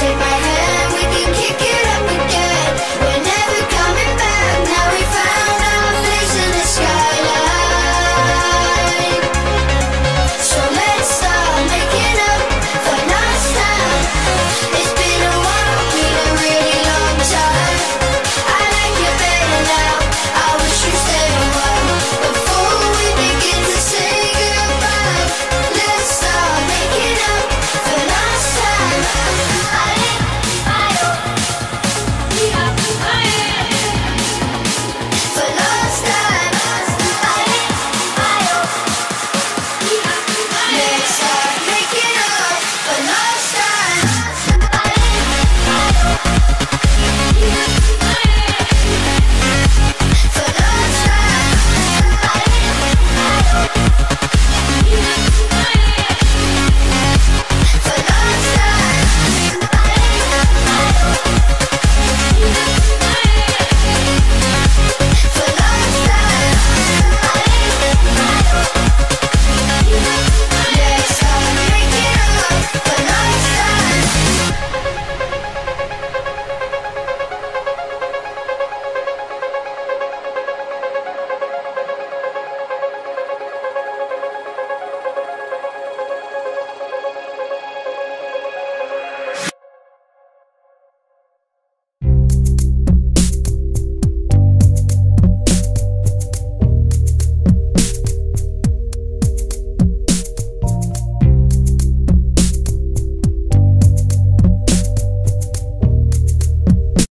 take my hand.